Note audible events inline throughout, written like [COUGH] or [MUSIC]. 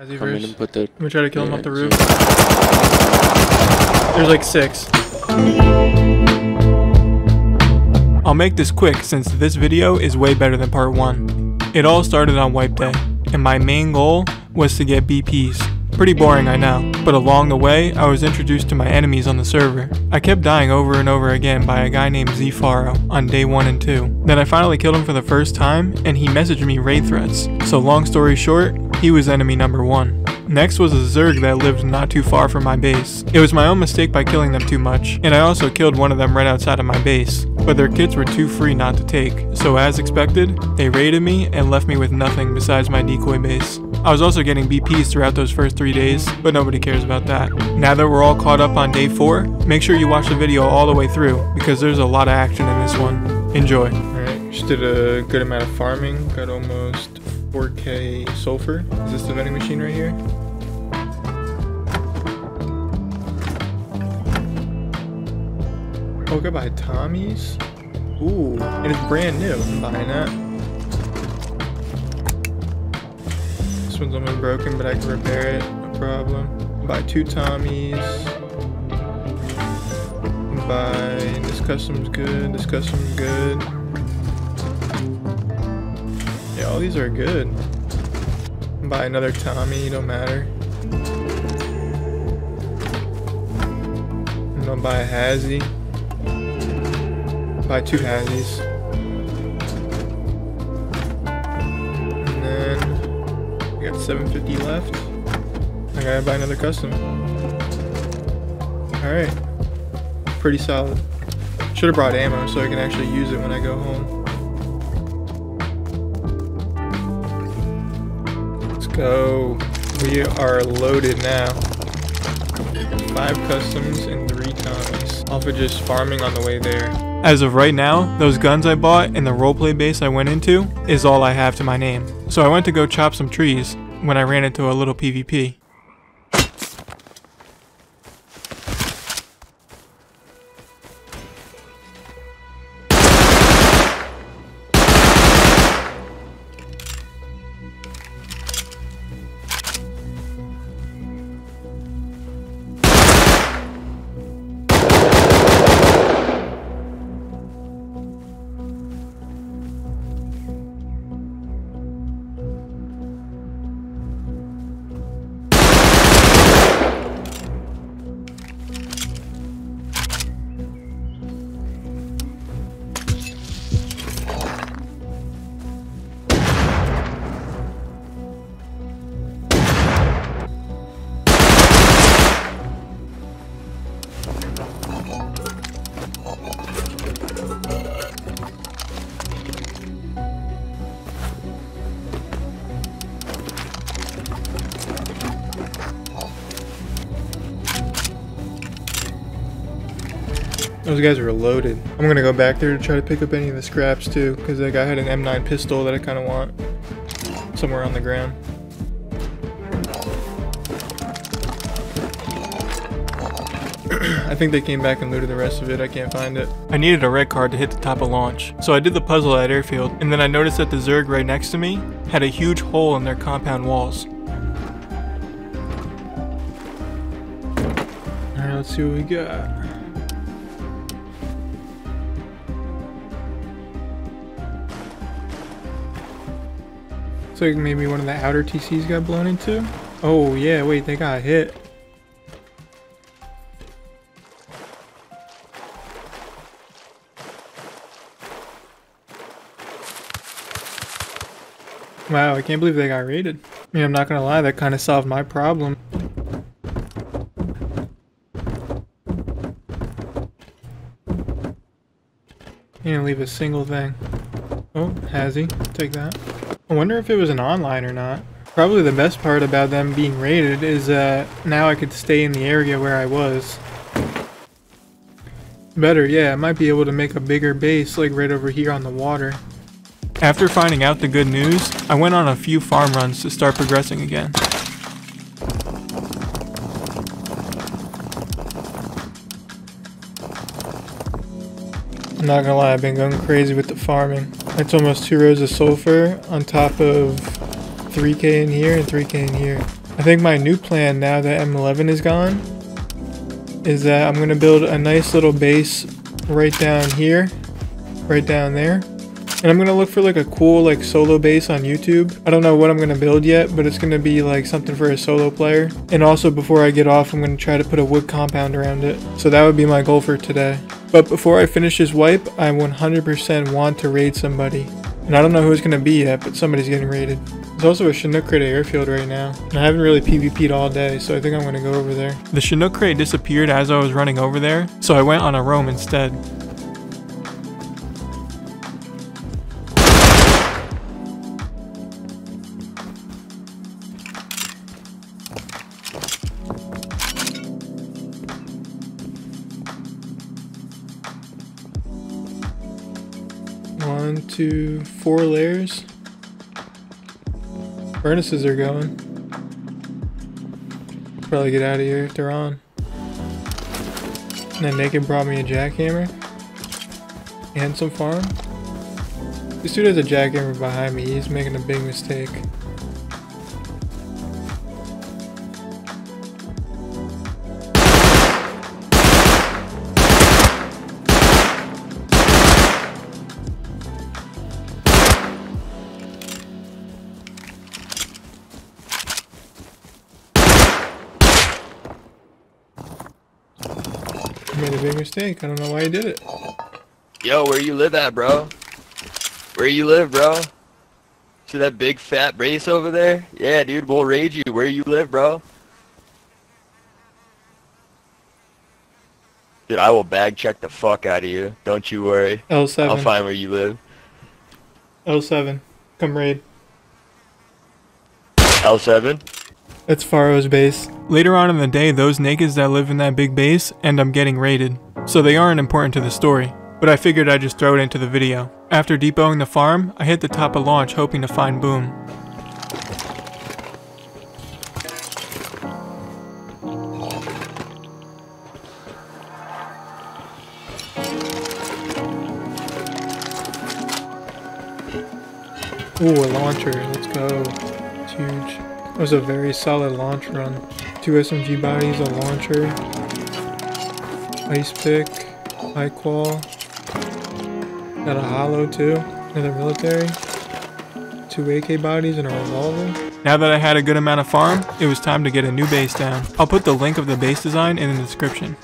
As he Come in and put the. I'm gonna try to kill him off the so- roof. There's like six. I'll make this quick since this video is way better than part 1. It all started on wipe day, and my main goal was to get BPs. Pretty boring, I know, but along the way, I was introduced to my enemies on the server. I kept dying over and over again by a guy named Zfaro on day 1 and 2. Then I finally killed him for the first time, and he messaged me raid threats. So long story short, he was enemy number 1. Next was a Zerg that lived not too far from my base. It was my own mistake by killing them too much, and I also killed one of them right outside of my base. But their kits were too free not to take, so as expected, they raided me and left me with nothing besides my decoy base. I was also getting BPs throughout those first three days, but nobody cares about that. Now that we're all caught up on day 4, make sure you watch the video all the way through, because there's a lot of action in this one. Enjoy. Alright, just did a good amount of farming, got almost 4k sulfur. Is this the vending machine right here? Oh, goodbye, Tommy's. Ooh, and it's brand new. I'm buying that. One's almost broken, but I can repair it. No problem. Buy two Tommies. Buy this custom's good. This custom's good. Yeah, all these are good. Buy another Tommy. Don't matter. I'm gonna buy a Hazzy. Buy two Hazzies. 750 left. I gotta buy another custom. Alright. Pretty solid. Should have brought ammo so I can actually use it when I go home. Let's go. We are loaded now. Five customs and three Tommies. Off of just farming on the way there. As of right now, those guns I bought and the roleplay base I went into is all I have to my name. So I went to go chop some trees when I ran into a little PvP. Those guys were loaded. I'm gonna go back there to try to pick up any of the scraps too, because that guy had an M9 pistol that I kind of want somewhere on the ground. [CLEARS THROAT] I think they came back and looted the rest of it. I can't find it. I needed a red card to hit the top of launch, so I did the puzzle at airfield, and then I noticed that the Zerg right next to me had a huge hole in their compound walls. Alright, let's see what we got. Looks like maybe one of the outer TCs got blown into. Oh yeah, wait, they got hit. Wow, I can't believe they got raided. I mean, I'm not gonna lie, that kind of solved my problem. You didn't leave a single thing. Oh, has he? Take that. I wonder if it was an online or not. Probably the best part about them being raided is that now I could stay in the area where I was. Better, yeah, I might be able to make a bigger base like right over here on the water. After finding out the good news, I went on a few farm runs to start progressing again. I'm not gonna lie, I've been going crazy with the farming. It's almost two rows of sulfur on top of 3k in here and 3k in here. I think my new plan now that M11 is gone is that I'm going to build a nice little base right down here, right down there. And I'm to look for like a cool like solo base on YouTube. I don't know what I'm to build yet, but it's to be like something for a solo player. And also before I get off, I'm to try to put a wood compound around it. So that would be my goal for today. But before I finish this wipe, I 100% want to raid somebody. And I don't know who it's going to be yet, but somebody's getting raided. There's also a Chinook crate airfield right now. And I haven't really PvP'd all day, so I think I'm going to go over there. The Chinook crate disappeared as I was running over there, so I went on a roam instead. Two, four layers. Furnaces are going. Probably get out of here if they're on. And then Naked brought me a jackhammer. And some farm. This dude has a jackhammer behind me. He's making a big mistake. Mistake. I don't know why he did it. Yo, where you live at, bro? Where you live, bro? See that big fat brace over there? Yeah, dude, we'll raid you. Where you live, bro? Dude, I will bag check the fuck out of you. Don't you worry. L7. I'll find where you live. L7. Come raid. L7? That's Faro's base. Later on in the day, those nakeds that live in that big base end up getting raided, so they aren't important to the story. But I figured I'd just throw it into the video. After depoting the farm, I hit the top of launch hoping to find Boom. Ooh, a launcher. Let's go. It's huge. It was a very solid launch run. Two SMG bodies, a launcher, ice pick, high qual, got a hollow too, another military, two AK bodies and a revolver. Now that I had a good amount of farm, it was time to get a new base down. I'll put the link of the base design in the description.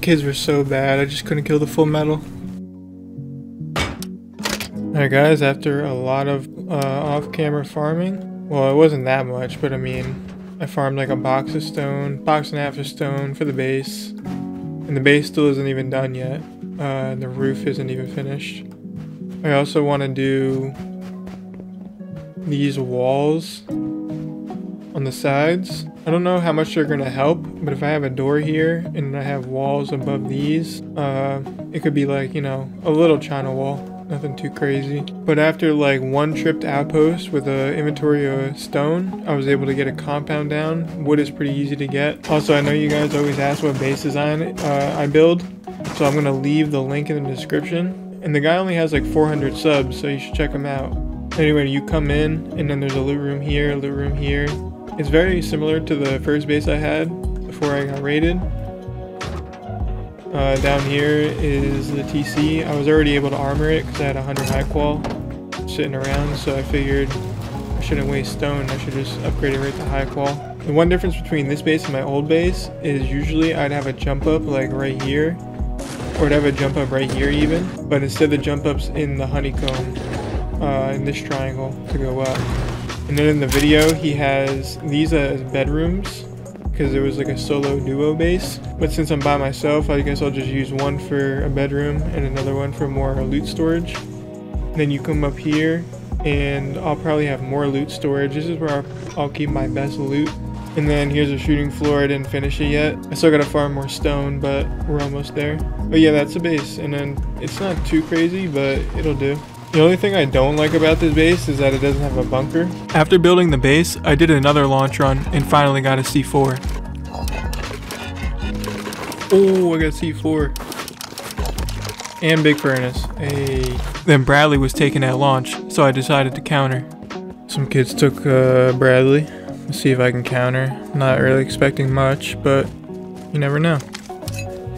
Kids were so bad. I just couldn't kill the full metal. Alright guys, after a lot of uh, off-camera farming, well it wasn't that much, but I mean, I farmed like a box of stone, box and a half of stone for the base, and the base still isn't even done yet, uh, the roof isn't even finished. I also want to do these walls on the sides. I don't know how much they're gonna help, but if I have a door here and I have walls above these, uh, it could be like, you know, a little China wall. Nothing too crazy. But after like one tripped outpost with a inventory of stone, I was able to get a compound down. Wood is pretty easy to get. Also, I know you guys always ask what base design uh, I build, so I'm gonna leave the link in the description. And the guy only has like 400 subs, so you should check him out. Anyway, you come in, and then there's a loot room here, a loot room here. It's very similar to the first base I had before I got raided. Uh, down here is the TC. I was already able to armor it because I had 100 high qual sitting around, so I figured I shouldn't waste stone. I should just upgrade it right to high qual. The one difference between this base and my old base is usually I'd have a jump up like right here, or I'd have a jump up right here even, but instead the jump up's in the honeycomb, uh, in this triangle to go up. And then in the video, he has these as bedrooms because it was like a solo duo base. But since I'm by myself, I guess I'll just use one for a bedroom and another one for more loot storage. Then you come up here and I'll probably have more loot storage. This is where I'll, keep my best loot. And then here's a shooting floor. I didn't finish it yet. I still gotta farm more stone, but we're almost there. But yeah, that's the base. And then it's not too crazy, but it'll do. The only thing I don't like about this base is that it doesn't have a bunker. After building the base, I did another launch run and finally got a C4. Oh, I got C4. And big furnace. Hey. Then Bradley was taken at launch, so I decided to counter. Some kids took uh, Bradley. Let's see if I can counter. Not really expecting much, but you never know.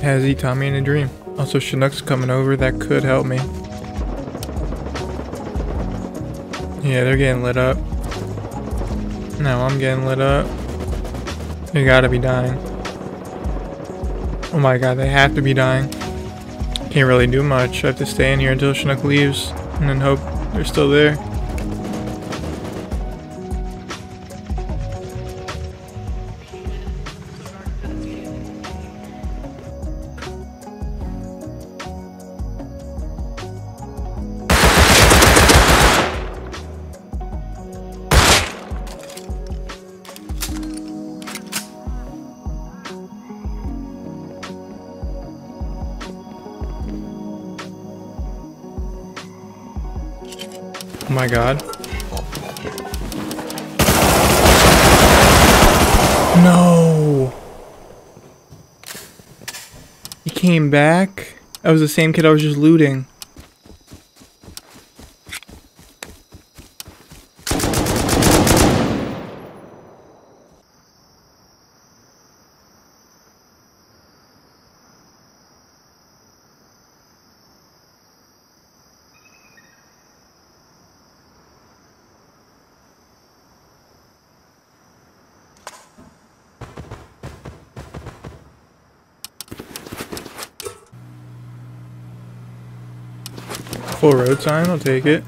Has he taught me in a dream? Also, Chinook's coming over. That could help me. Yeah, they're getting lit up. Now I'm getting lit up. They gotta be dying. Oh my god, they have to be dying. Can't really do much. I have to stay in here until Chinook leaves and then hope they're still there. My god. No! He came back? That was the same kid I was just looting. Full road sign, I'll take it.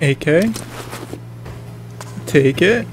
AK. Take it.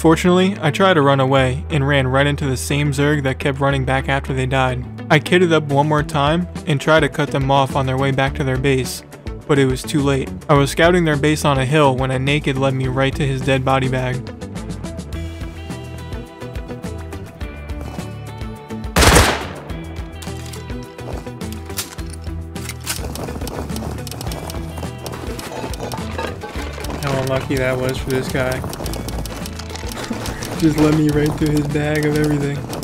Unfortunately, I tried to run away and ran right into the same Zerg that kept running back after they died. I kitted up one more time and tried to cut them off on their way back to their base, but it was too late. I was scouting their base on a hill when a naked led me right to his dead body bag. How unlucky that was for this guy. Just let me right through his bag of everything.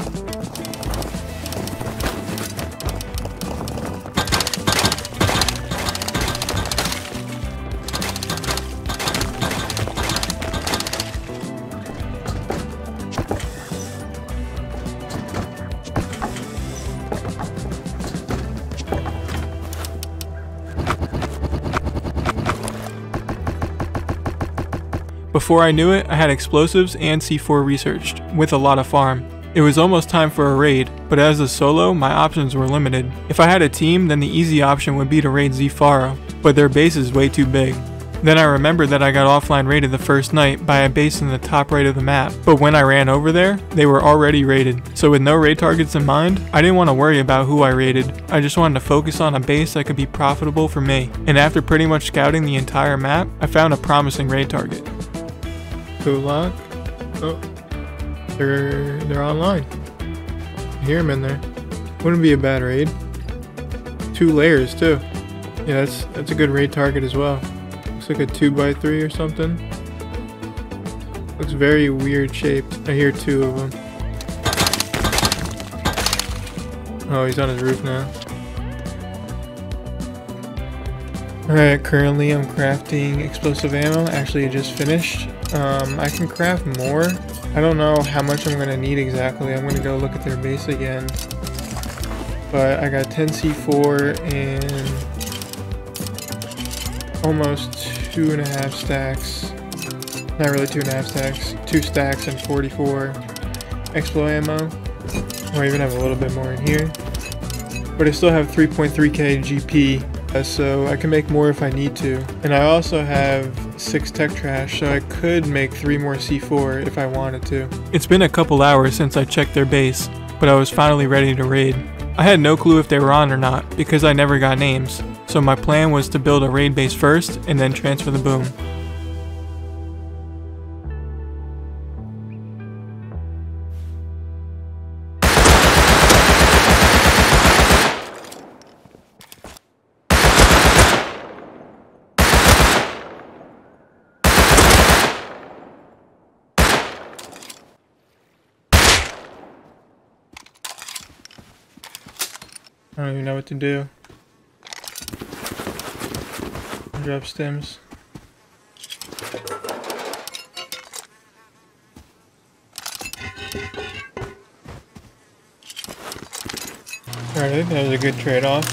Before I knew it, I had explosives and C4 researched, with a lot of farm. It was almost time for a raid, but as a solo, my options were limited. If I had a team, then the easy option would be to raid Zfaro, but their base is way too big. Then I remembered that I got offline raided the first night by a base in the top right of the map, but when I ran over there, they were already raided. So with no raid targets in mind, I didn't want to worry about who I raided. I just wanted to focus on a base that could be profitable for me. And after pretty much scouting the entire map, I found a promising raid target. Kulak. Oh, they're they're online. I hear them in there. Wouldn't be a bad raid. Two layers too. Yeah, that's that's a good raid target as well. Looks like a two by three or something. Looks very weird shaped. I hear two of them. Oh, he's on his roof now. Alright, currently I'm crafting explosive ammo. Actually, I just finished. Um, I can craft more. I don't know how much I'm going to need exactly. I'm going to go look at their base again. But I got 10 C4 and almost two and a half stacks. Not really two and a half stacks. Two stacks and 44 Explo ammo. I even have a little bit more in here. But I still have 3.3k GP so I can make more if I need to. And I also have 6 tech trash, so I could make 3 more C4 if I wanted to. It's been a couple hours since I checked their base, but I was finally ready to raid. I had no clue if they were on or not, because I never got names, so my plan was to build a raid base first and then transfer the boom. Know what to do. Drop stems. Alright, I think that was a good trade-off.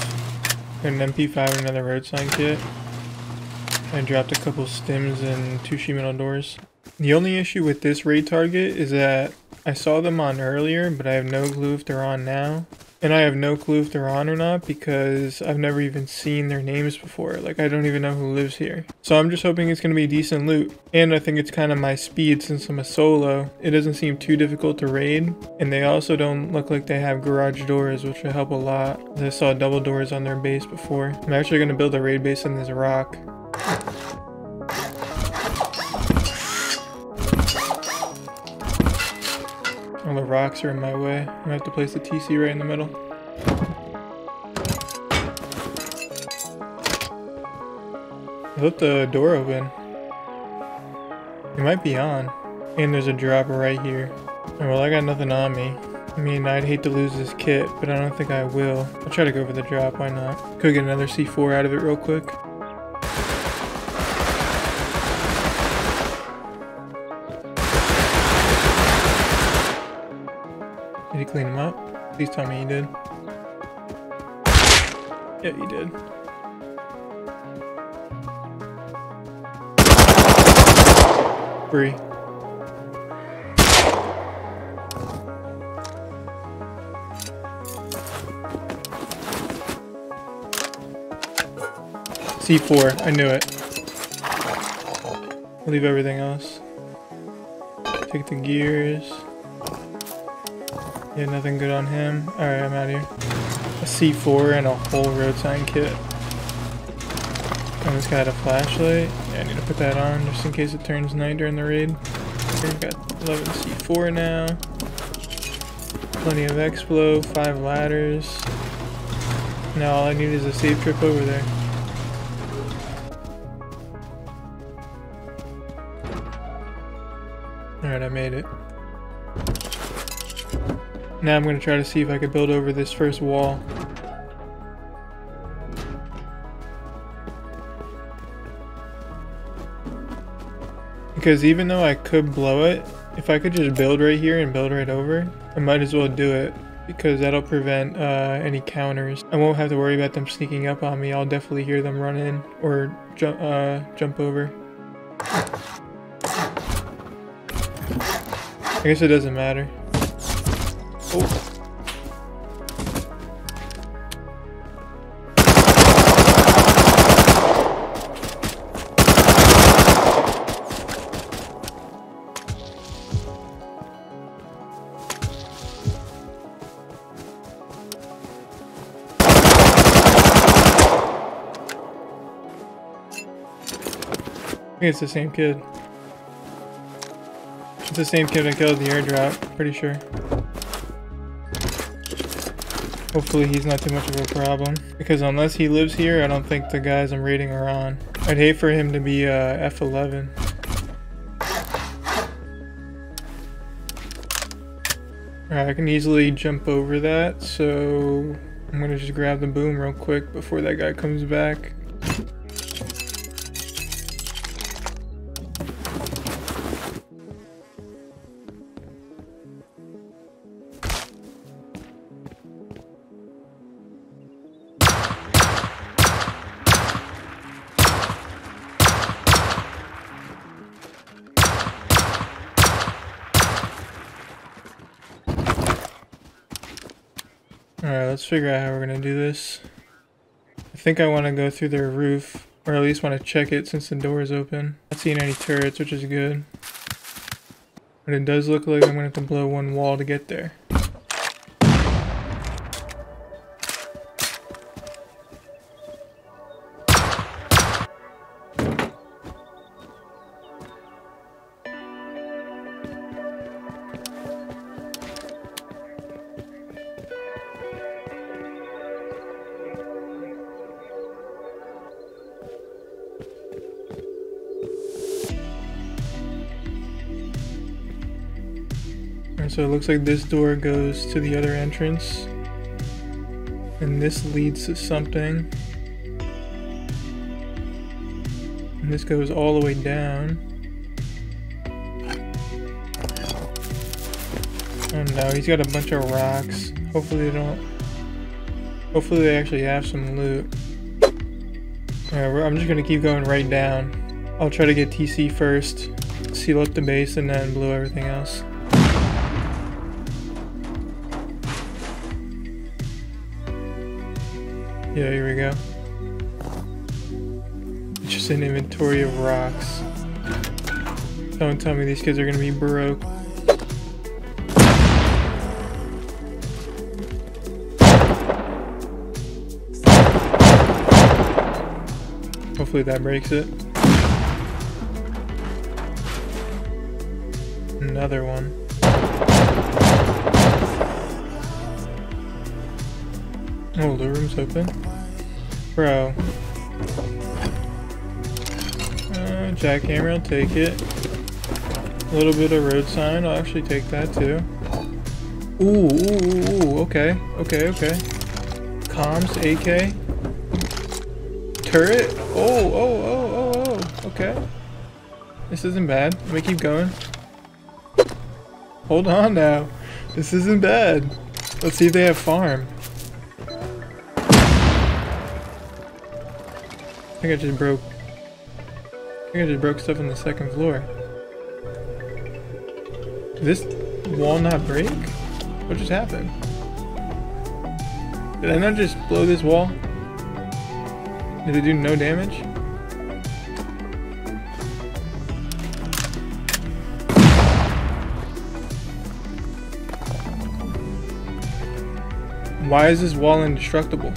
An MP5 and another road sign kit. I dropped a couple stems and two sheet metal doors. The only issue with this raid target is that I saw them on earlier, but I have no clue if they're on now. And I have no clue if they're on or not because I've never even seen their names before. Like, I don't even know who lives here. So I'm just hoping it's going to be decent loot. And I think it's kind of my speed since I'm a solo. It doesn't seem too difficult to raid. And they also don't look like they have garage doors, which will help a lot. I saw double doors on their base before. I'm actually going to build a raid base on this rock. All the rocks are in my way. I'm gonna have to place the TC right in the middle. I left the door open. It might be on. And there's a dropper right here. And well, I got nothing on me. I mean, I'd hate to lose this kit, but I don't think I will. I'll try to go for the drop, why not? Could get another C4 out of it real quick. Clean him up? Please tell me he did. Yeah, he did. Free. C4, I knew it. Leave everything else. Take the gears. Yeah, nothing good on him. Alright, I'm out of here. a C4 and a whole road sign kit. And this guy had a flashlight. Yeah, I need to put that on just in case it turns night during the raid. We've got 11 C4 now. Plenty of Explo, 5 ladders. Now all I need is a safe trip over there. Alright, I made it. Now I'm going to try to see if I can build over this first wall. Because even though I could blow it, if I could just build right here and build right over, I might as well do it. Because that'll prevent uh, any counters. I won't have to worry about them sneaking up on me. I'll definitely hear them run in or jump, uh, jump over. I guess it doesn't matter. Oh. it's the same kid. It's the same kid that killed the airdrop, pretty sure. Hopefully he's not too much of a problem. Because unless he lives here, I don't think the guys I'm raiding are on. I'd hate for him to be uh, F11. Alright, I can easily jump over that, so I'm gonna just grab the boom real quick before that guy comes back. Figure out how we're gonna do this. I think I want to go through their roof, or at least want to check it since the door is open. Not seeing any turrets, which is good. But it does look like I'm gonna have to blow one wall to get there. Looks like this door goes to the other entrance. And this leads to something. And this goes all the way down. Oh no, he's got a bunch of rocks. Hopefully they don't... Hopefully they actually have some loot. Alright, I'm just gonna keep going right down. I'll try to get TC first, seal up the base, and then blow everything else. Yeah, here we go. Just an inventory of rocks. Don't tell me these kids are gonna be broke. Hopefully that breaks it. Another one. Oh, the room's open. Bro. Uh, jackhammer, I'll take it. A little bit of road sign, I'll actually take that too. Ooh, ooh, ooh, okay, okay, okay. Comms, AK. Turret? Oh, oh, oh, oh, oh, okay. This isn't bad. Let me keep going. Hold on now. This isn't bad. Let's see if they have farm. Think I just broke... I think I just broke stuff on the second floor. Did this wall not break? What just happened? Did I not just blow this wall? Did it do no damage? Why is this wall indestructible?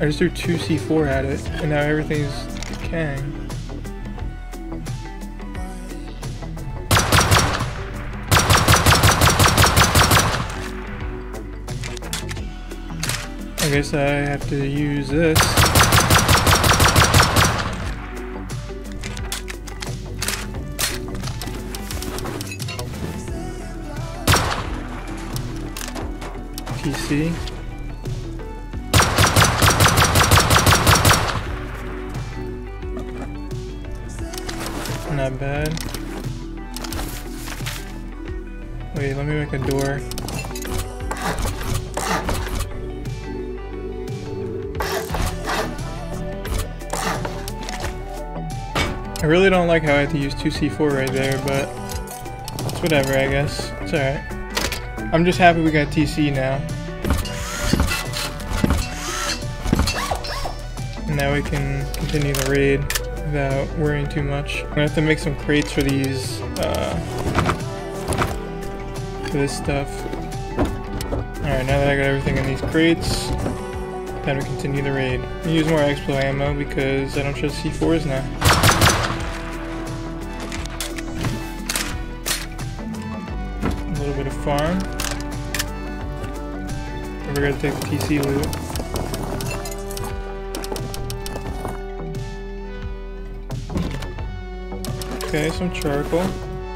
I just threw 2 C4 at it, and now everything's decaying. I guess I have to use this. TC. Not bad. Wait, let me make a door. I really don't like how I had to use 2C4 right there, but it's whatever, I guess. It's alright. I'm just happy we got TC now. And now we can continue the raid without worrying too much. I'm gonna have to make some crates for these, uh, for this stuff. Alright, now that I got everything in these crates, time to continue the raid. use more Explo ammo because I don't trust C4s now. A little bit of farm. We're gonna take the TC loot. Okay, some charcoal.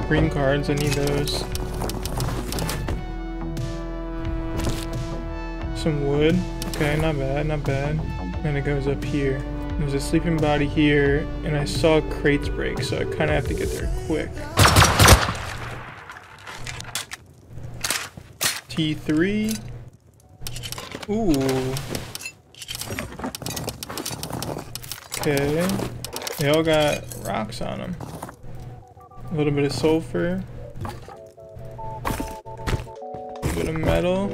Green cards, I need those. Some wood. Okay, not bad, not bad. And it goes up here. There's a sleeping body here, and I saw crates break, so I kind of have to get there quick. T3. Ooh. Okay. They all got rocks on them. A little bit of sulfur. A little bit of metal.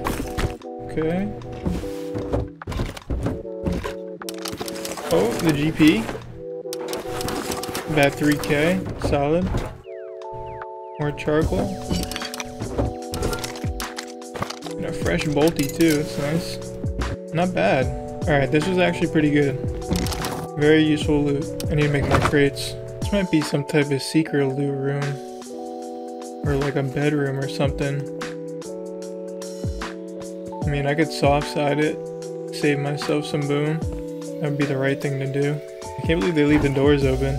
Okay. Oh, the GP. About 3k. Solid. More charcoal. And a fresh bolty too. It's nice. Not bad. Alright, this was actually pretty good. Very useful loot. I need to make more crates. Might be some type of secret loot room. Or like a bedroom or something. I mean, I could soft side it. Save myself some boom. That would be the right thing to do. I can't believe they leave the doors open.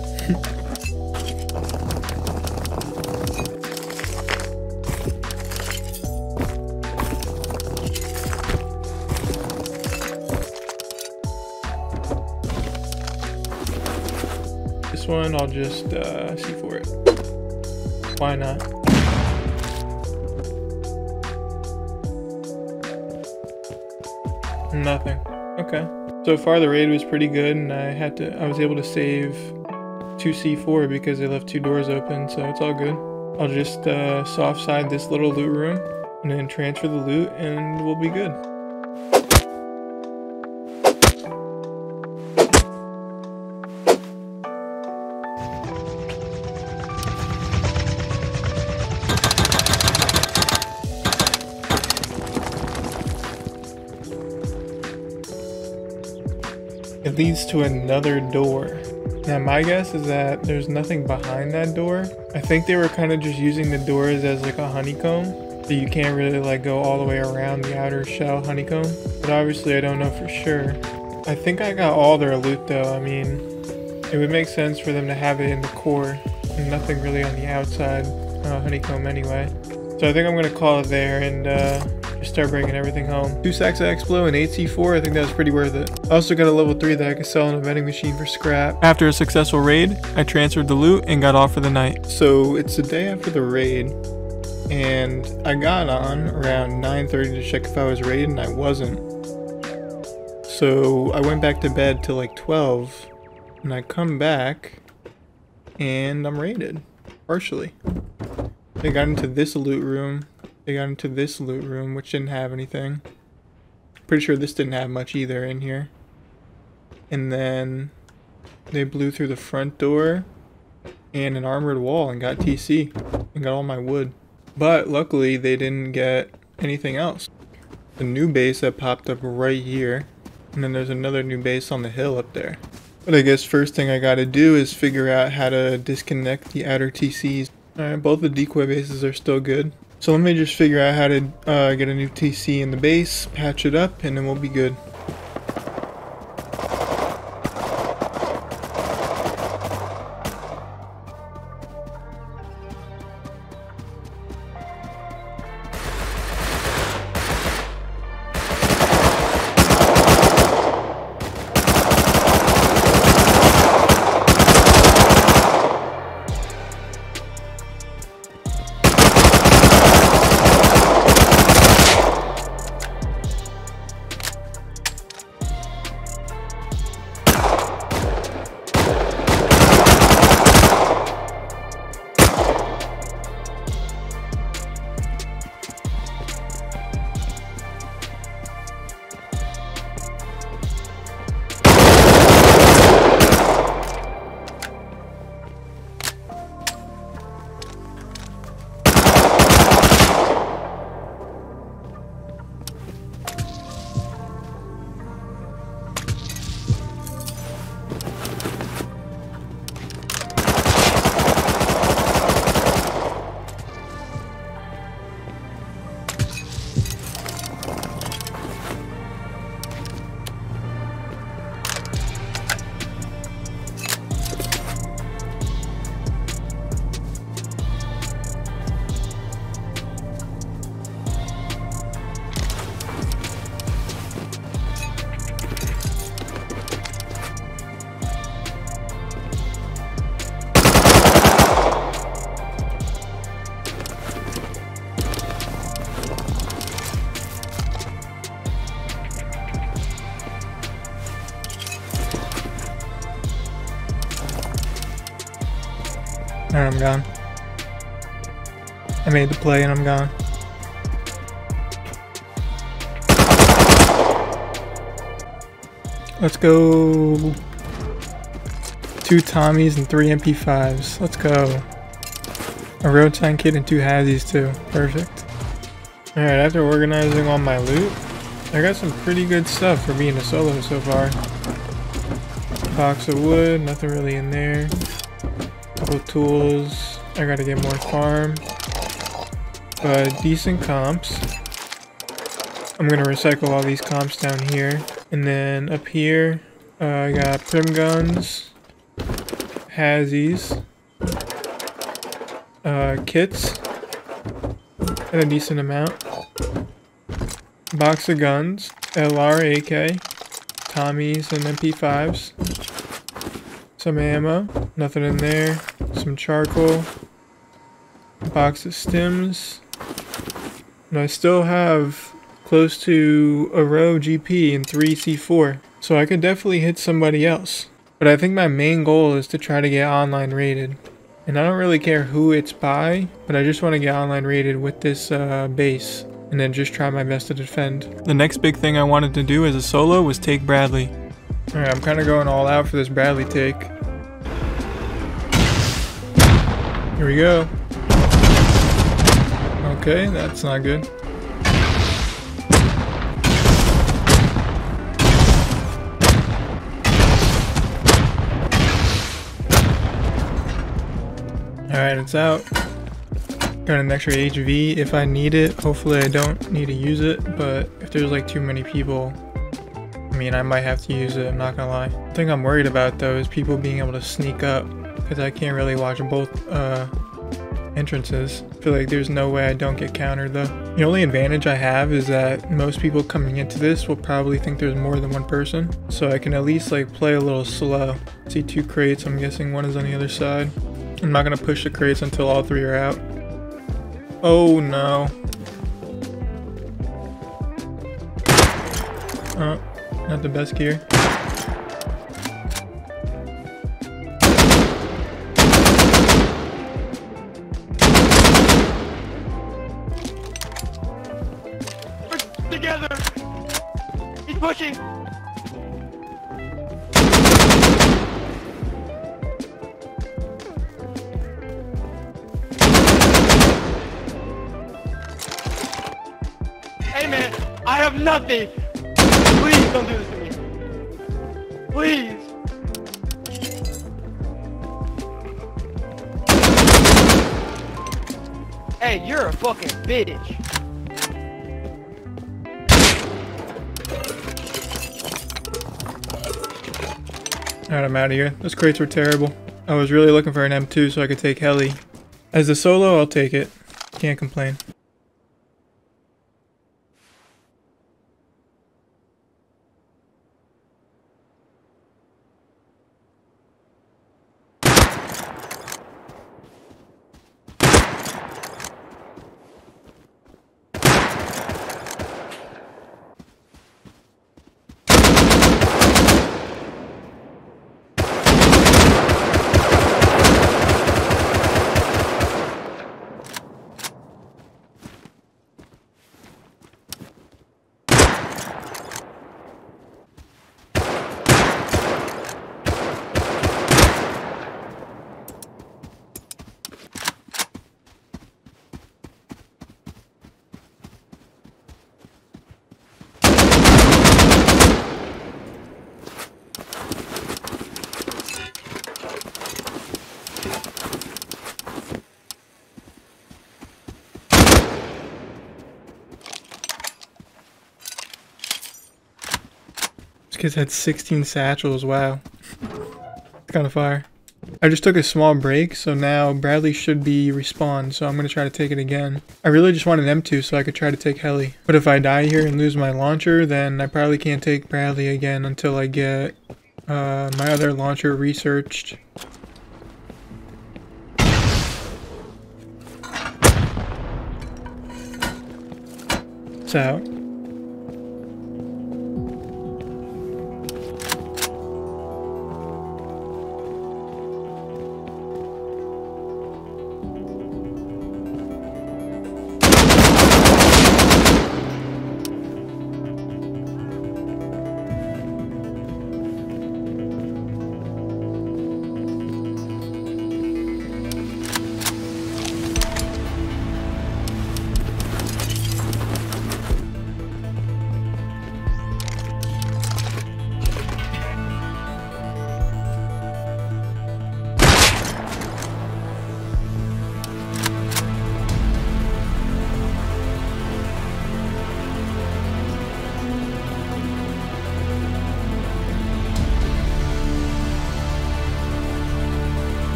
I'll just uh, C4 it. Why not? Nothing. Okay. So far the raid was pretty good and I had to I was able to save 2C4 because they left two doors open, so it's all good. I'll just uh, soft side this little loot room and then transfer the loot and we'll be good. Leads to another door. Now my guess is that there's nothing behind that door. I think they were kind of just using the doors as like a honeycomb. So you can't really like go all the way around the outer shell honeycomb. But obviously I don't know for sure. I think I got all their loot though. I mean, it would make sense for them to have it in the core and nothing really on the outside uh, honeycomb anyway. So I think I'm gonna call it there and uh, start bringing everything home. Two sacks of Explo and 8 C4, I think that was pretty worth it. I also got a level 3 that I could sell in a vending machine for scrap. After a successful raid, I transferred the loot and got off for the night. So it's the day after the raid, and I got on around 9.30 to check if I was raided, and I wasn't. So I went back to bed till like 12, and I come back, and I'm raided, partially. I got into this loot room. They got into this loot room, which didn't have anything. Pretty sure this didn't have much either in here. And then they blew through the front door and an armored wall and got TC and got all my wood. But luckily they didn't get anything else. a new base that popped up right here. And then there's another new base on the hill up there. But I guess first thing I gotta do is figure out how to disconnect the outer TCs. Alright, both the decoy bases are still good. So let me just figure out how to uh, get a new TC in the base, patch it up, and then we'll be good. The play and I'm gone. Let's go. Two Tommies and three MP5s. Let's go. A road sign kit and two Hazzies too. Perfect. Alright, after organizing all my loot, I got some pretty good stuff for being a solo so far. Box of wood, nothing really in there couple tools. I gotta get more farm. But decent comps. I'm gonna recycle all these comps down here. And then up here, uh, I got prim guns, Hazzies, uh, kits, and a decent amount. Box of guns, LR, AK, Tommies, and MP5s. Some ammo, nothing in there some charcoal, box of stims, and I still have close to a row GP and 3 C4, so I could definitely hit somebody else. But I think my main goal is to try to get online raided. And I don't really care who it's by, but I just want to get online raided with this uh, base and then just try my best to defend. The next big thing I wanted to do as a solo was take Bradley. Alright, I'm kind of going all out for this Bradley take. Here we go. Okay, that's not good. Alright, it's out. Got an extra HV if I need it. Hopefully I don't need to use it, but if there's like too many people, I mean, I might have to use it, I'm not gonna lie. The thing I'm worried about though is people being able to sneak up because I can't really watch both uh, entrances. I feel like there's no way I don't get countered though. The only advantage I have is that most people coming into this will probably think there's more than one person. So I can at least like play a little slow. See two crates, I'm guessing one is on the other side. I'm not gonna push the crates until all three are out. Oh no. Oh, not the best gear. Hey man, I have nothing. Please don't do this to me. Please. Hey, you're a fucking bitch. Alright, I'm out of here. Those crates were terrible. I was really looking for an M2 so I could take heli. As a solo, I'll take it. Can't complain. Kid's had 16 satchels, wow. It's kind of fire. I just took a small break, so now Bradley should be respawned, so I'm going to try to take it again. I really just wanted an M2 so I could try to take heli. But if I die here and lose my launcher, then I probably can't take Bradley again until I get uh, my other launcher researched. It's out.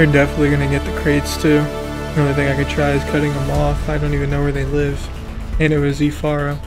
They're definitely gonna get the crates too. The only thing I could try is cutting them off. I don't even know where they live. And it was Zfaro.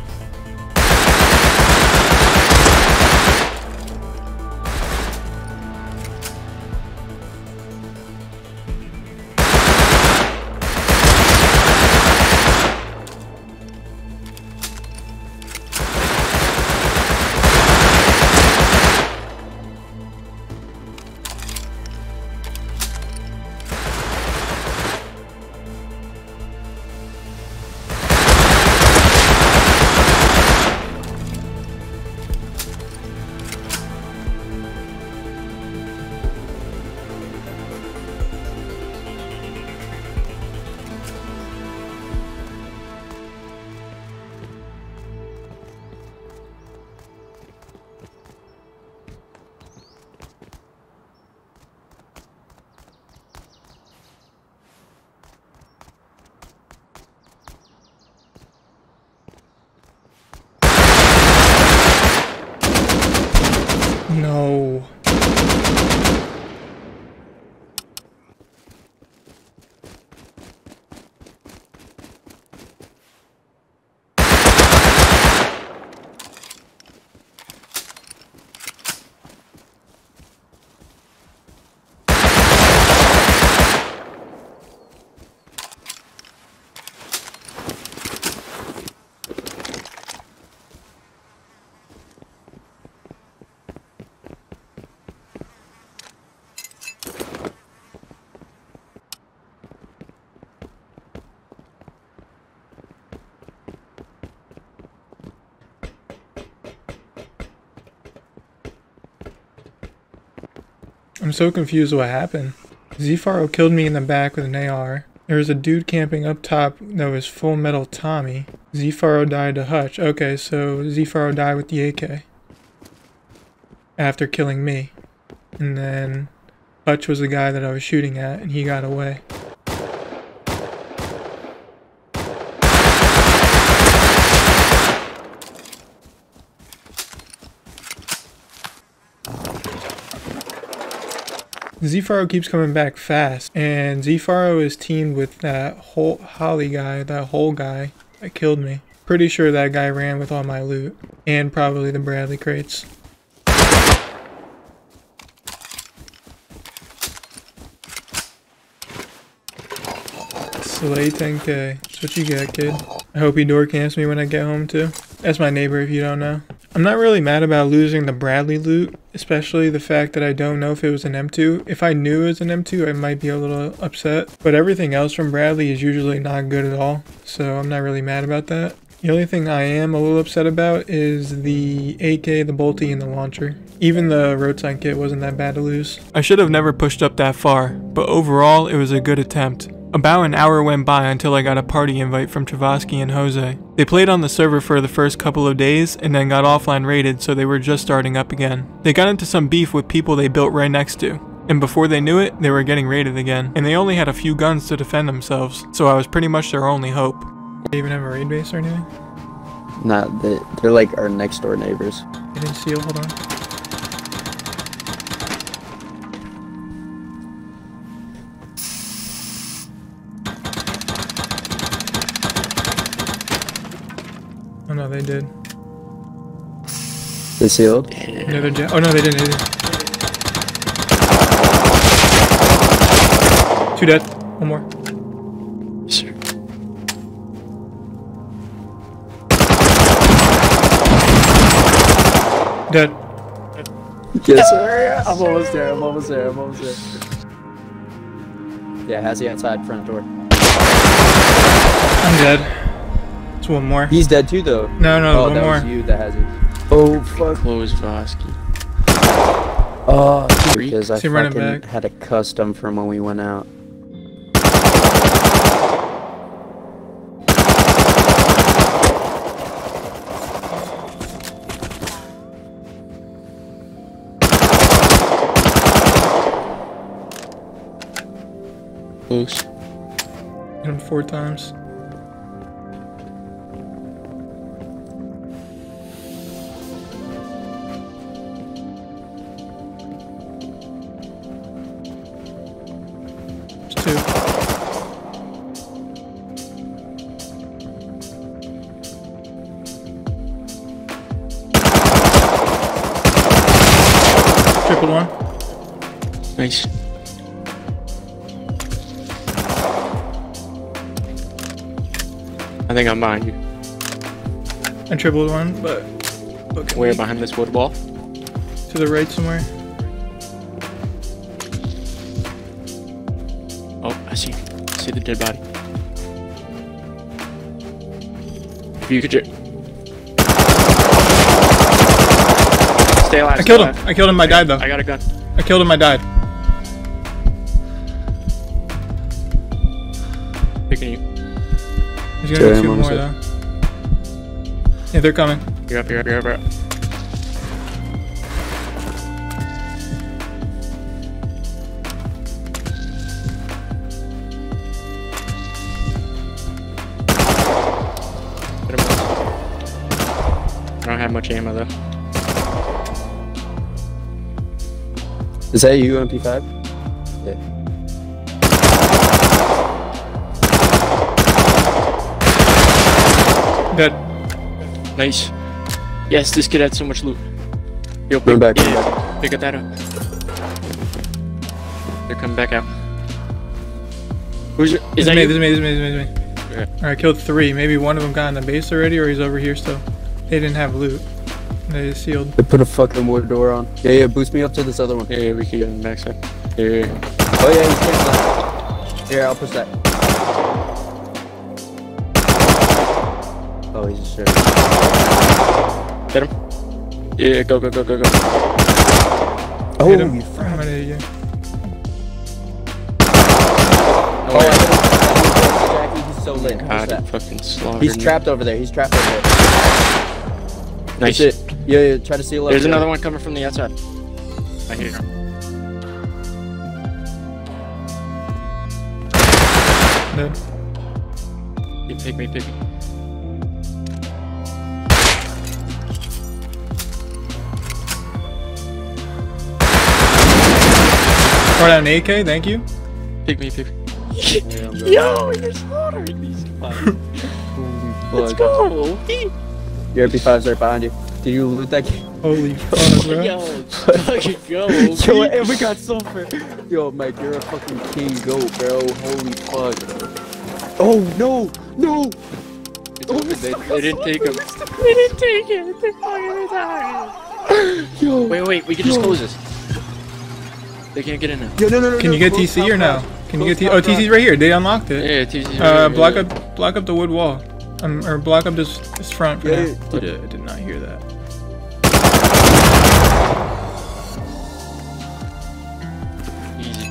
I'm so confused what happened. Zfaro killed me in the back with an AR. There was a dude camping up top that was full metal Tommy. Zfaro died to Hutch. Okay, so Zfaro died with the AK. After killing me. And then Hutch was the guy that I was shooting at and he got away. Zfaro keeps coming back fast, and Zfaro is teamed with that whole Holly guy, that whole guy that killed me. Pretty sure that guy ran with all my loot, and probably the Bradley crates. Slay 10k. That's what you get, kid. I hope he door camps me when I get home, too. That's my neighbor, if you don't know. I'm not really mad about losing the Bradley loot, especially the fact that I don't know if it was an M2. If I knew it was an M2, I might be a little upset. But everything else from Bradley is usually not good at all, so I'm not really mad about that. The only thing I am a little upset about is the AK, the bolty, and the launcher. Even the road sign kit wasn't that bad to lose. I should have never pushed up that far, but overall it was a good attempt. About an hour went by until I got a party invite from Travasky and Jose. They played on the server for the first couple of days and then got offline raided so they were just starting up again. They got into some beef with people they built right next to. And before they knew it, they were getting raided again. And they only had a few guns to defend themselves, so I was pretty much their only hope. Do They even have a raid base or anything? Nah, they, they're like our next door neighbors. Hidden seal, hold on. Did. They sealed. No, they're ja- oh no, they didn't. They didn't. Two dead. One more. Sir. Dead. Yes, sir. [LAUGHS] I'm almost there. I'm almost there. I'm almost there. Yeah, has he outside front door? I'm dead. It's one more. He's dead too, though. No, no, oh, one that more. was you that has it. Oh fuck. Close Vosky. Oh, because I See running fucking back. had a custom from when we went out. Close. Hit him four times. Think I'm behind you. I tripled one, but okay. Where behind this wood wall? To the right somewhere. Oh, I see. I see the dead body. If you could just stay alive. I stay killed him. I killed him. I died though. I got a gun. I killed him. I died. There's gonna be two more almost though. Yeah, they're coming. You're up. You're up. You're up. You're up. Hit him once. I don't have much ammo though. Is that you, MP5? Yeah. Dead. Nice. Yes, this kid had so much loot. Yo, Bring pick, back, bring yeah, pick that up. They're coming back out. Who's your, This is that me, you? this is me, this is me, this is me. Okay. Alright, killed three. Maybe one of them got in the base already, or he's over here still. They didn't have loot. They just sealed. They put a fucking wood door on. Yeah, yeah, boost me up to this other one. Yeah, yeah, we can get in the backside. Here. Oh yeah, he's getting Here, I'll push that. He's. Get him. Yeah, go, go, go, go, go. Oh, Hit him. you I'm gonna you. Oh, I. Jackie, he's so lit. What's God, he fucking slaughtered He's me. trapped over there. He's trapped over there. Nice. That's it. Yeah, yeah. Try to seal up. There's yeah. another one coming from the outside. I hear him. Dead. He pick me, pick me. Or an AK, thank you. Pick me, pick me. [LAUGHS] Yo, you're slaughtering these fuckers. Let's Let's go. Your MP5's right behind you. Did you loot that game? Holy [LAUGHS] fuck, bro. Yo, let's fucking go. [LAUGHS] Yo, and we got sulfur. Yo, Mike, you're a fucking king goat, bro. Holy fuck. Oh no, no. It's over. They, oh, they didn't take him. They didn't take it. They fucking died. Yo, Wait, wait, we can just Yo. close this. They can't get in now. Yo, no, no, no. Can no, you get close TC or top no? right. Can you get TC? Oh, TC's right here. They unlocked it. Yeah, TC's right Uh, right block here. up, block up the wood wall, um, or block up this this front for Yeah, now. yeah. Did, I did not hear that. Easy.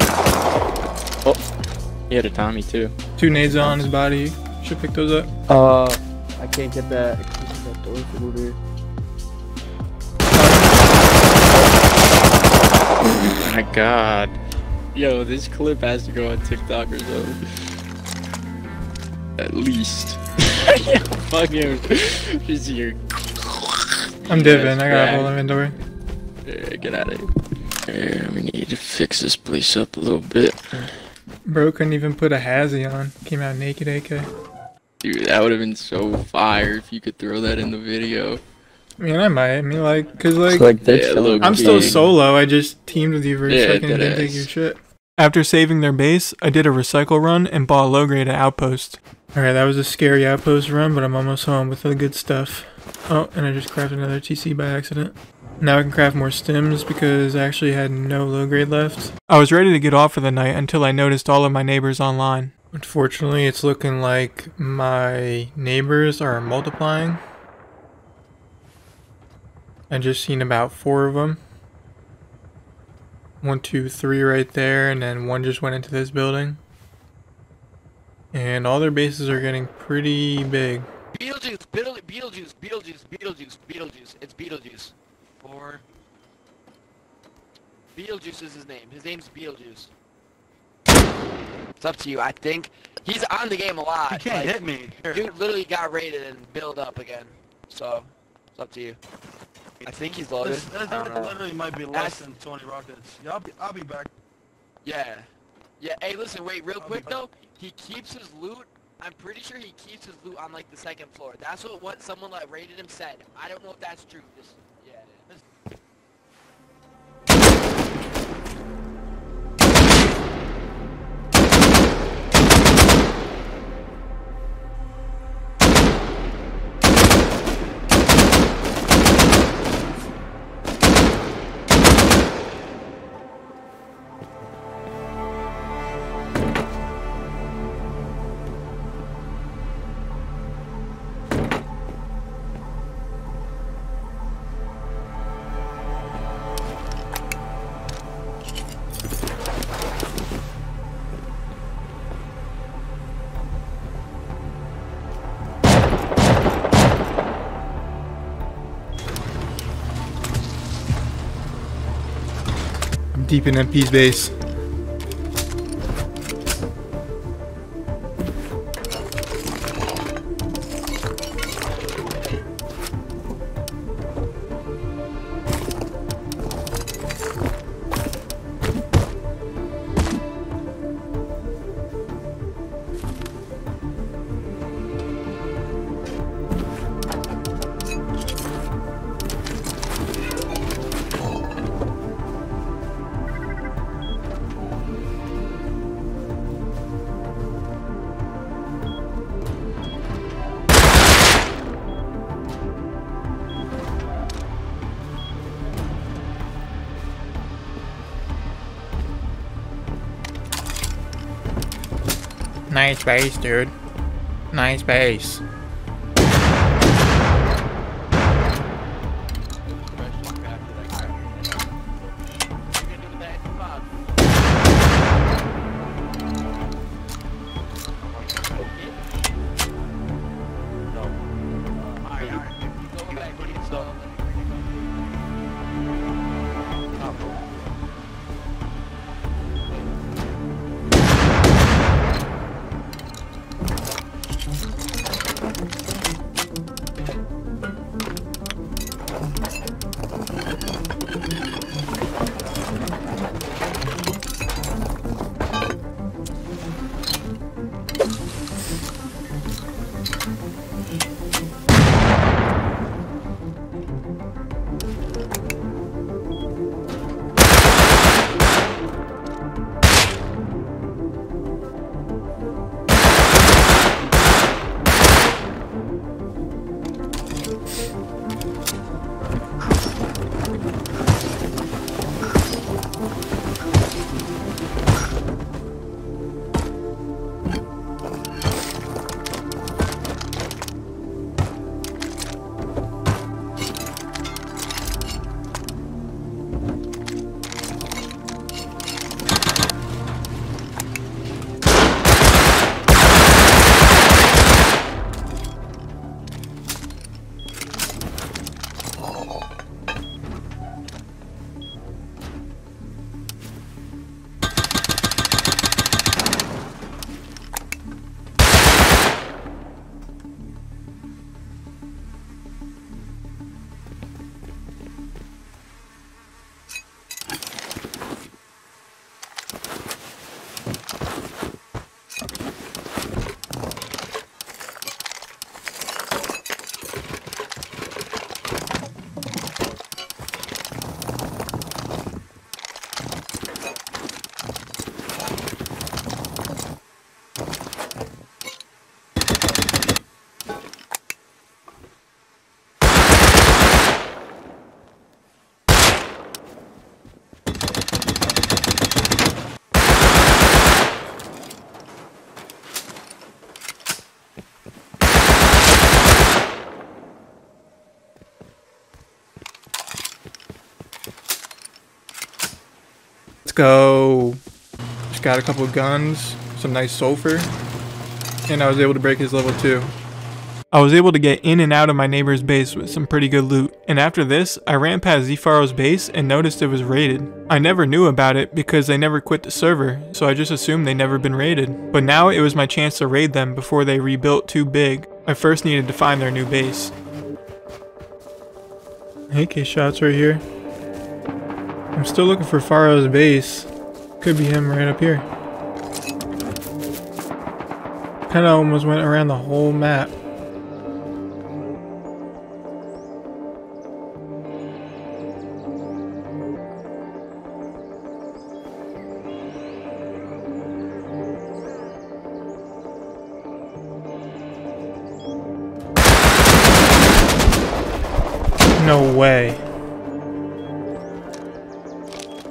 Oh, he had a Tommy too. Two nades on his body. Should pick those up. Uh, I can't get that. I can't get that door from My God. Yo, this clip has to go on TikTok or something. At least. [LAUGHS] yeah, fuck him. Just here. I'm dipping. I got bad. a whole inventory. Yeah, get out of here. Yeah, we need to fix this place up a little bit. Bro couldn't even put a hazy on. Came out naked AK. Dude, that would have been so fire if you could throw that in the video. I mean, I might. I mean, like, cause like, It's like they're Yeah, chilling. I'm still solo. I just teamed with you for a Yeah, second and didn't take your shit. After saving their base, I did a recycle run and bought a low grade at Outpost. Alright, that was a scary Outpost run, but I'm almost home with the good stuff. Oh, and I just crafted another TC by accident. Now I can craft more stims because I actually had no low grade left. I was ready to get off for the night until I noticed all of my neighbors online. Unfortunately, it's looking like my neighbors are multiplying. I just seen about four of them. One, two, three right there, and then one just went into this building. And all their bases are getting pretty big. Beetlejuice, Beetle, Beetlejuice, Beetlejuice, Beetlejuice, Beetlejuice. It's Beetlejuice. Four. Beetlejuice is his name. His name's Beetlejuice. It's up to you. I think he's on the game a lot. He can't Like, hit me. Here. Dude literally got raided and built up again. So, it's up to you. I think he's loaded. I don't literally might be less than 20 rockets. Yeah, I'll be, I'll be back. Yeah. Yeah, hey, listen, wait, real quick though. He keeps his loot. I'm pretty sure he keeps his loot on like the second floor. That's what what someone that raided him said. I don't know if that's true. Just deep in MP's base. Base, dude. Nice base. Go. Just got a couple of guns, some nice sulfur, and I was able to break his level 2. I was able to get in and out of my neighbor's base with some pretty good loot, and after this, I ran past Zfaro's base and noticed it was raided. I never knew about it because they never quit the server, so I just assumed they never been raided. But now it was my chance to raid them before they rebuilt too big. I first needed to find their new base. AK shots right here. I'm still looking for Faro's base. Could be him right up here. Kinda almost went around the whole map.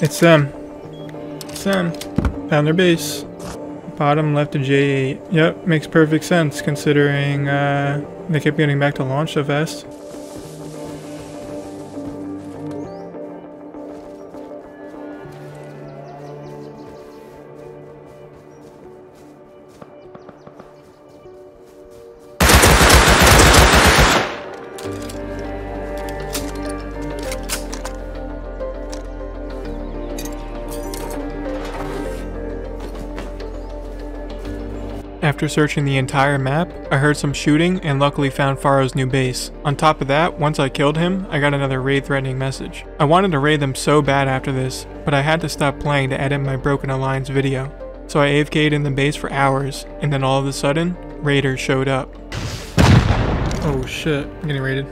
It's them. It's them. Found their base. Bottom left of J8. Yep, makes perfect sense considering uh, they kept getting back to launch so fast. After searching the entire map, I heard some shooting and luckily found Faro's new base. On top of that, once I killed him, I got another raid threatening message. I wanted to raid them so bad after this, but I had to stop playing to edit my Broken Alliance video. So I AFK'd in the base for hours, and then all of a sudden, raiders showed up. Oh shit, I'm getting raided.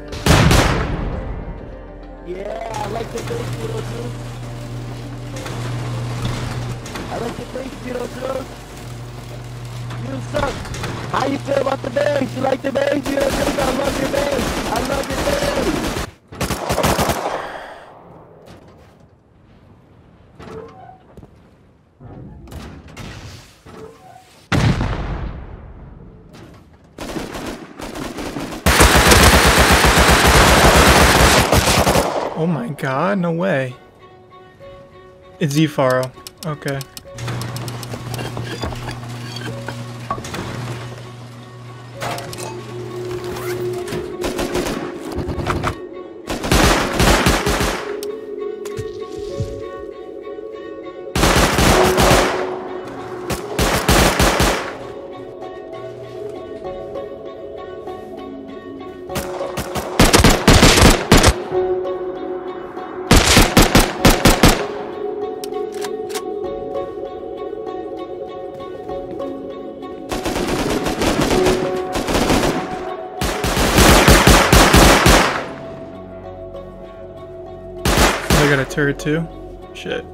Yeah, I like the base, 02. I like the base, fucking suck. How you feel about the bangs? You like the bangs? You don't think I love your bangs? I love your bangs. Oh my god, no way. It's Zefaro. Okay. Turret too. Shit.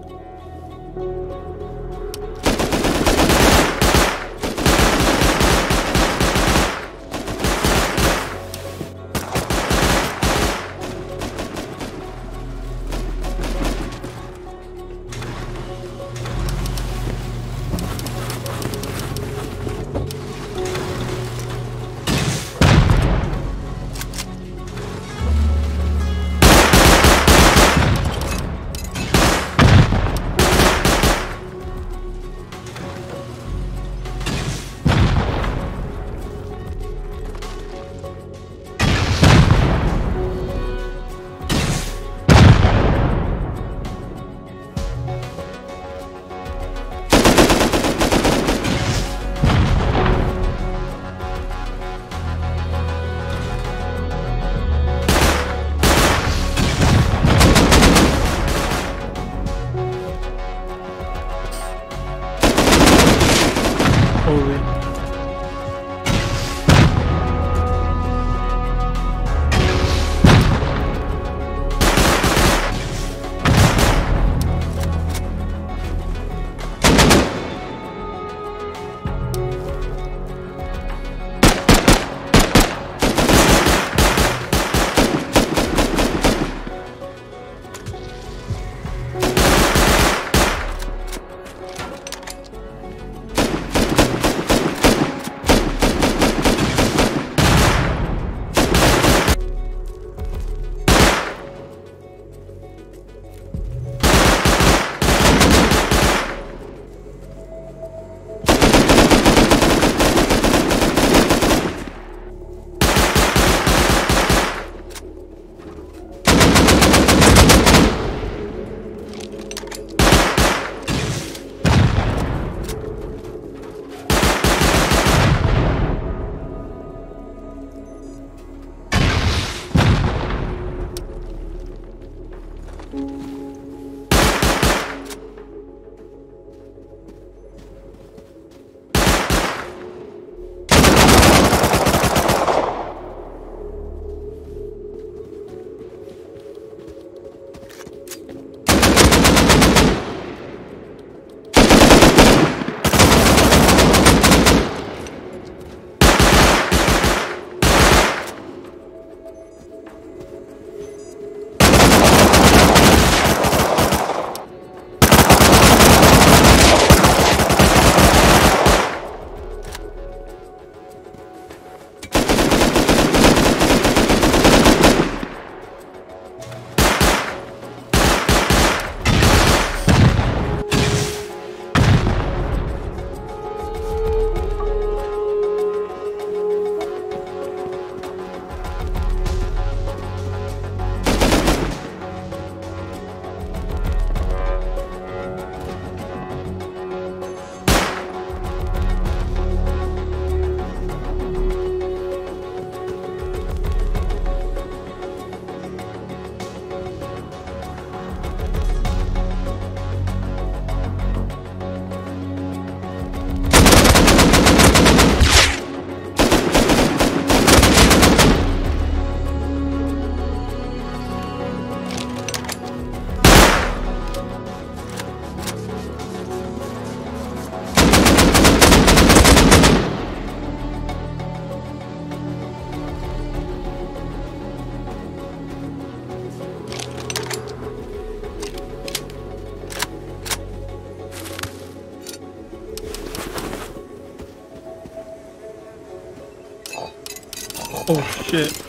Oh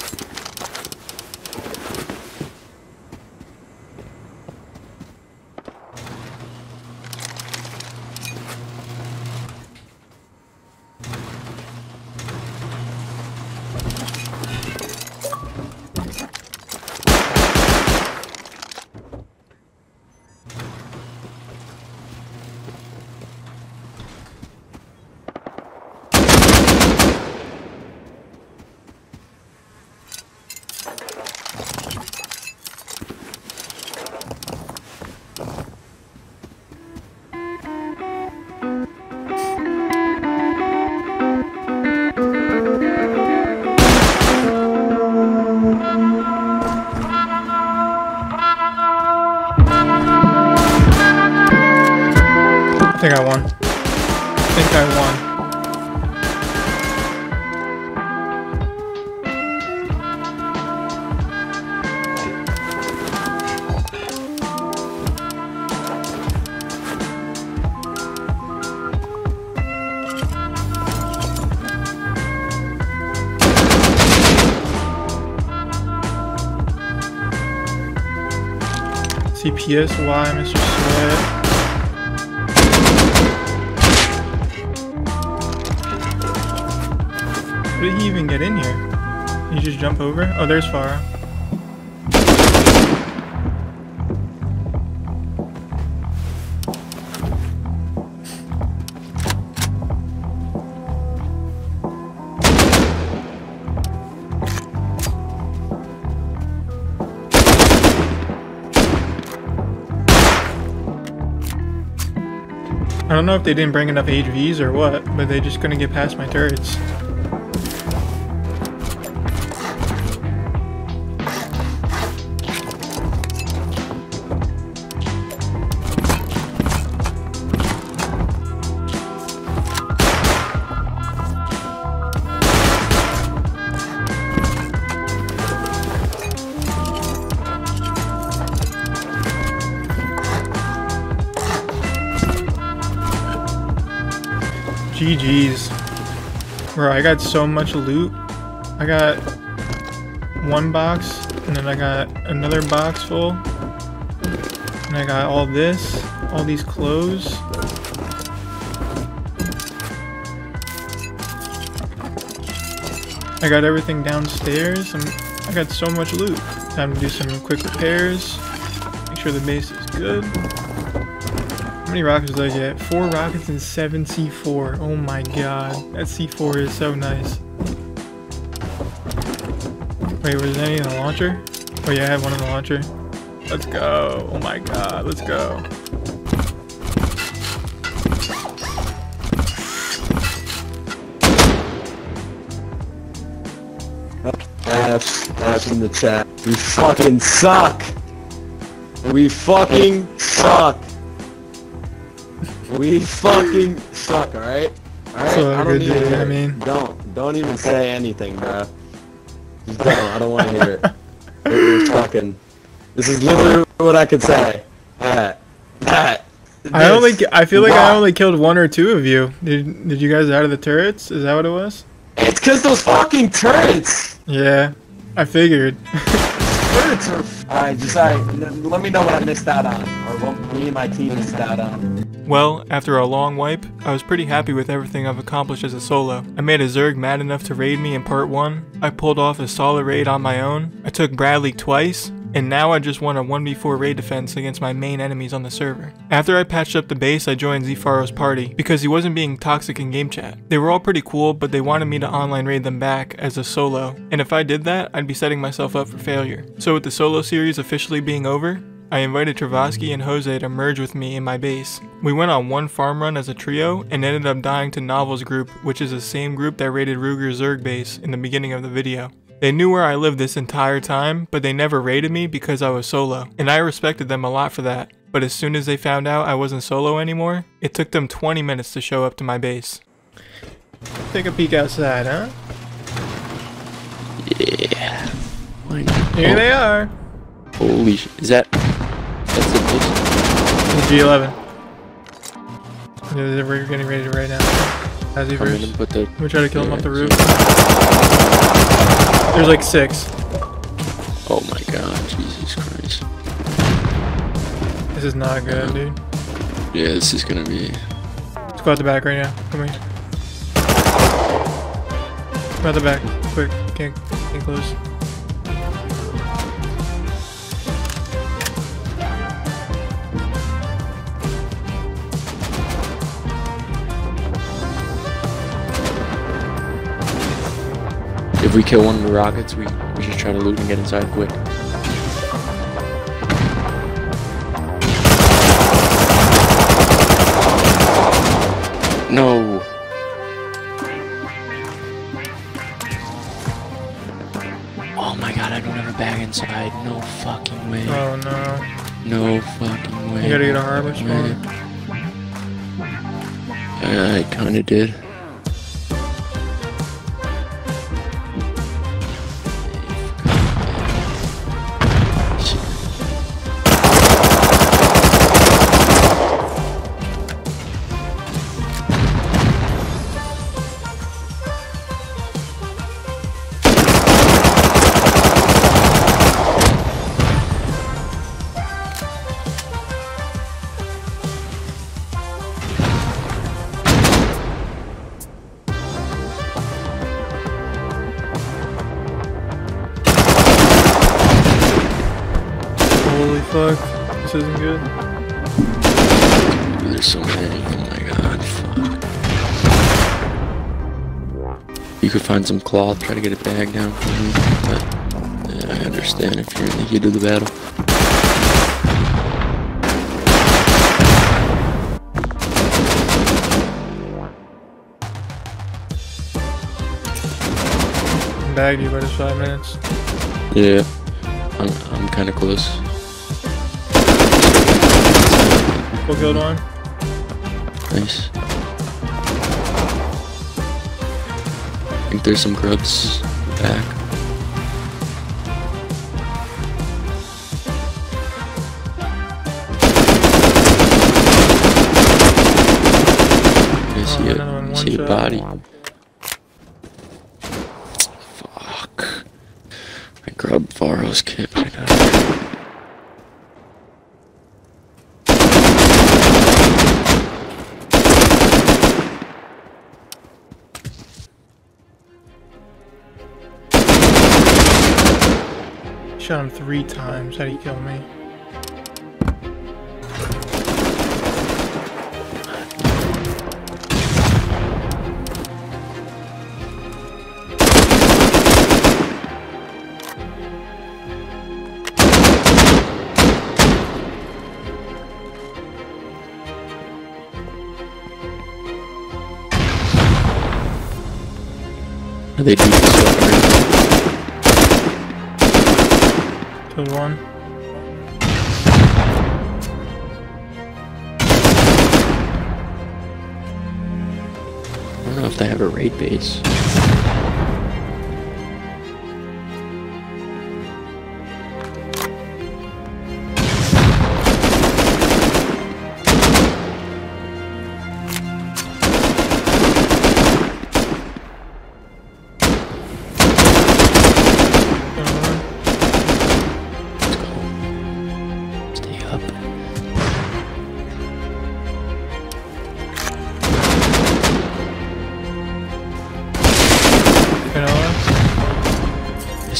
CPSY, Mr. Sweat. How did he even get in here? He just jump over? Oh, there's Farah. Don't know if they didn't bring enough HVs or what, but they just couldn't get past my turrets. GG's. Bro, I got so much loot. I got one box, and then I got another box full. And I got all this, all these clothes. I got everything downstairs. and I got so much loot. Time to do some quick repairs. Make sure the base is good. Many rockets did I get? Four rockets and seven C4. Oh my god. That C4 is so nice. Wait, was there any in the launcher? Oh yeah, I have one in the launcher. Let's go. Oh my god, let's go. F's in the chat. We fucking suck. We fucking suck. We fucking suck, alright? Alright? So I don't good, need to dude, hear I mean- Don't. Don't even say anything, bro. Just don't. I don't want to hear it. [LAUGHS] Was fucking... This is literally what I could say. That. That. I only, I feel like I only killed one or two of you. Did, did you guys out of the turrets? Is that what it was? It's cause those fucking turrets! Yeah, I figured. Turrets are... Alright, just alright. Let me know what I missed out on. Or what me and my team missed out on. Well, after a long wipe, I was pretty happy with everything I've accomplished as a solo. I made a Zerg mad enough to raid me in part 1, I pulled off a solid raid on my own, I took Bradley twice, and now I just won a 1v4 raid defense against my main enemies on the server. After I patched up the base, I joined Zfaro's party, because he wasn't being toxic in game chat. They were all pretty cool, but they wanted me to online raid them back as a solo, and if I did that, I'd be setting myself up for failure. So with the solo series officially being over, I invited Travasky and Jose to merge with me in my base. We went on one farm run as a trio and ended up dying to Novel's group, which is the same group that raided Ruger's Zerg base in the beginning of the video. They knew where I lived this entire time, but they never raided me because I was solo, and I respected them a lot for that. But as soon as they found out I wasn't solo anymore, it took them 20 minutes to show up to my base. Take a peek outside, huh? Yeah. Here Oh, they are. Holy sh! Is that? That's base? The G11. Yeah, we're getting ready right now. As he I'm first. gonna put the. We try to kill him off the roof. There's like six. Oh my god, Jesus Christ. This is not good, dude. Yeah, this is gonna be. Let's go out the back right now. Come here. Come out the back. Quick. Can't, can't close. We kill one of the rockets, we we should try to loot and get inside quick. No. Oh my god, I don't have a bag inside. No fucking way. Oh no. No fucking way. You gotta get a harbor Man. spawn. I kinda did. Oh you could find some cloth, try to get a bag down for me. But yeah, I understand if you're in the heat of the battle. Bagged you by just five minutes. Yeah, I'm, I'm kind of close. Full killed one. Nice. I think there's some grubs back. I see a, see a body. Fuck. I grabbed Varro's kit. Shot him three times. How'd he kill me?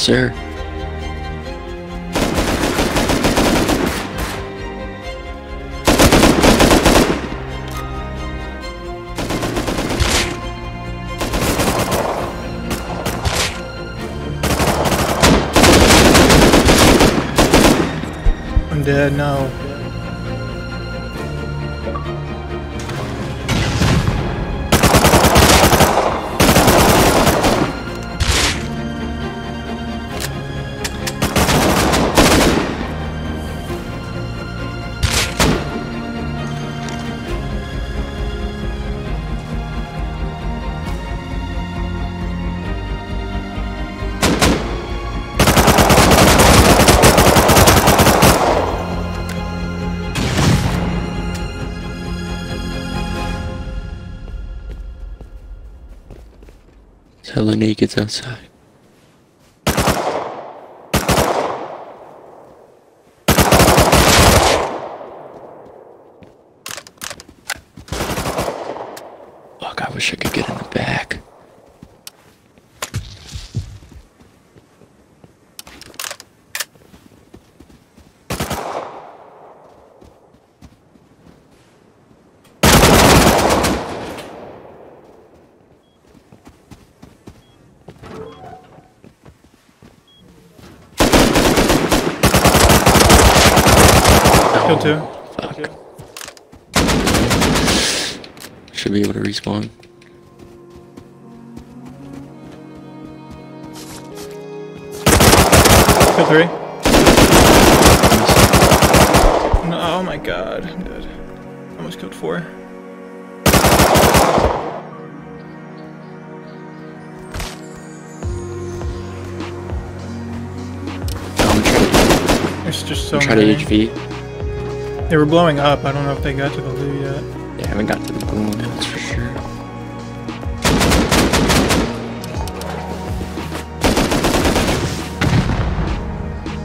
Sir. I'm dead. No. Nakeds outside. Fuck, I wish I could get in the back. Kill two. Fuck. Should be able to respawn. Kill three. No, oh my god, I'm dead. Almost killed four. I'm trying There's just so to, try to. HV. They were blowing up. I don't know if they got to the loot yet. Haven't got to the boom, that's for sure.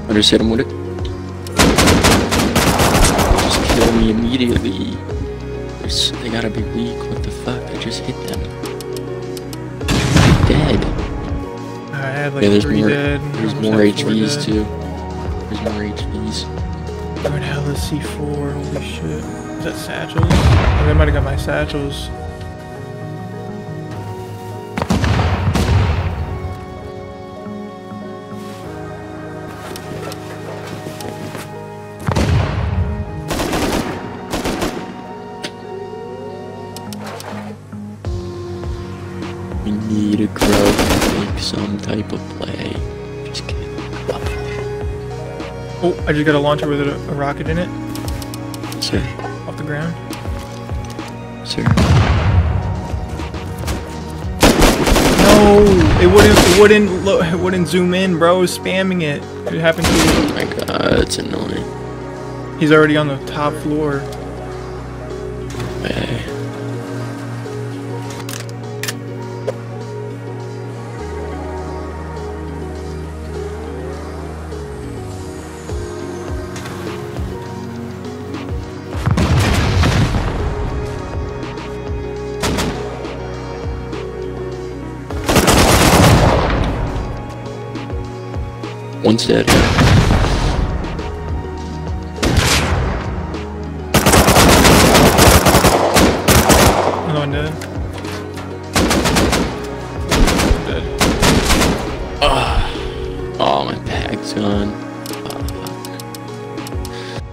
I just hit him with it. Just kill me immediately. There's- they gotta be weak. What the fuck? I just hit them. They're dead. I had like yeah, there's three more. dead. There's more HVs dead. too. There's more HVs. Going hell is C4. Holy shit. Is that satchels? Oh, they might have got my satchels. We need to grow and make some type of play. Just kidding. Oh, I just got a launcher with a, a rocket in it the ground. sir. No, it wouldn't. It wouldn't. Lo- it wouldn't zoom in, bro. It was spamming it. It happened to. Oh my god, that's annoying. He's already on the top floor. One's dead. Another one dead. Dead. Ah. Oh, my bag's gone.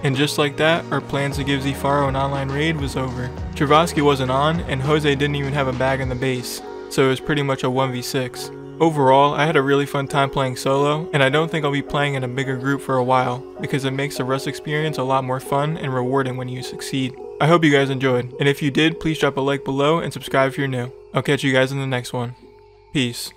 And just like that, our plans to give Zfaro an online raid was over. Travasky wasn't on, and Jose didn't even have a bag in the base, so it was pretty much a 1v6. Overall, I had a really fun time playing solo, and I don't think I'll be playing in a bigger group for a while, because it makes the Rust experience a lot more fun and rewarding when you succeed. I hope you guys enjoyed, and if you did, please drop a like below and subscribe if you're new. I'll catch you guys in the next one. Peace.